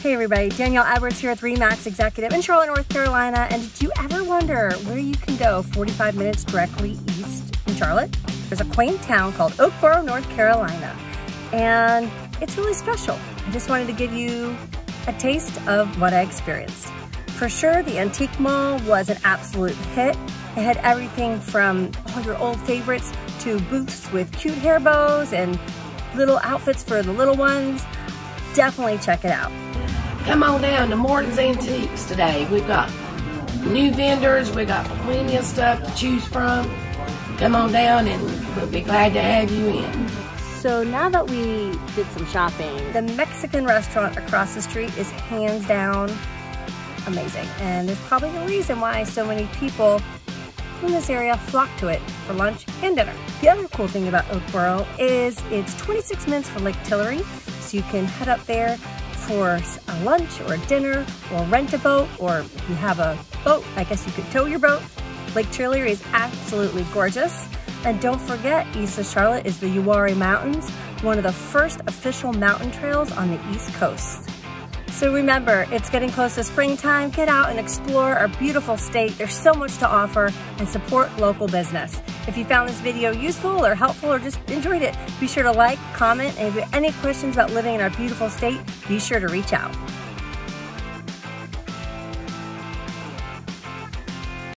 Hey everybody, Danielle Edwards here with Remax Executive in Charlotte, North Carolina. And did you ever wonder where you can go 45 minutes directly east in Charlotte? There's a quaint town called Oakboro, North Carolina. And it's really special. I just wanted to give you a taste of what I experienced. For sure, the Antique Mall was an absolute hit. It had everything from all your old favorites to booths with cute hair bows and little outfits for the little ones. Definitely check it out. Come on down to Morton's Antiques today. We've got new vendors, we've got plenty of stuff to choose from. Come on down and we'll be glad to have you in. So now that we did some shopping, the Mexican restaurant across the street is hands down amazing. And there's probably a reason why so many people in this area flock to it for lunch and dinner. The other cool thing about Oakboro is it's 26 minutes from Lake Tillery, so you can head up there for a lunch or a dinner or rent a boat, or if you have a boat, I guess you could tow your boat. Lake Tillery is absolutely gorgeous. And don't forget, east of Charlotte is the Uwharrie Mountains, one of the first official mountain trails on the East Coast. So remember, it's getting close to springtime. Get out and explore our beautiful state. There's so much to offer and support local business. If you found this video useful or helpful or just enjoyed it, be sure to like, comment, and if you have any questions about living in our beautiful state, be sure to reach out.